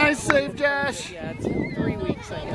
I saved Josh. Yeah, it's three weeks, I.